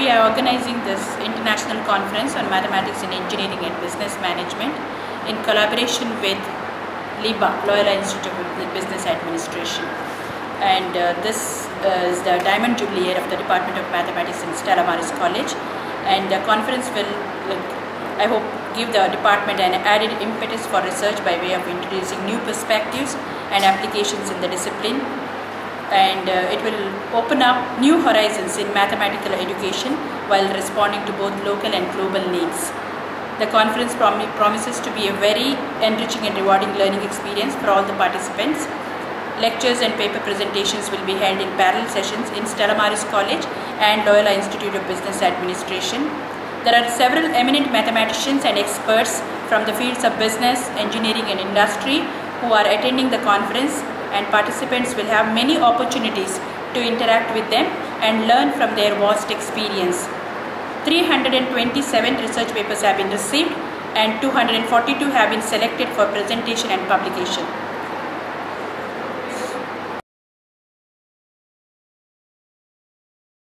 we are organizing this international conference on mathematics and engineering and business management in collaboration with LIBA, Loyola Institute of Business Administration. And uh, this uh, is the Diamond Jubilee year of the Department of Mathematics in Stella Maris College. And the conference will, I hope, give the department an added impetus for research by way of introducing new perspectives and applications in the discipline and uh, it will open up new horizons in mathematical education while responding to both local and global needs. The conference prom promises to be a very enriching and rewarding learning experience for all the participants. Lectures and paper presentations will be held in parallel sessions in Stella Maris College and Loyola Institute of Business Administration. There are several eminent mathematicians and experts from the fields of business, engineering and industry who are attending the conference and participants will have many opportunities to interact with them and learn from their vast experience. 327 research papers have been received and 242 have been selected for presentation and publication.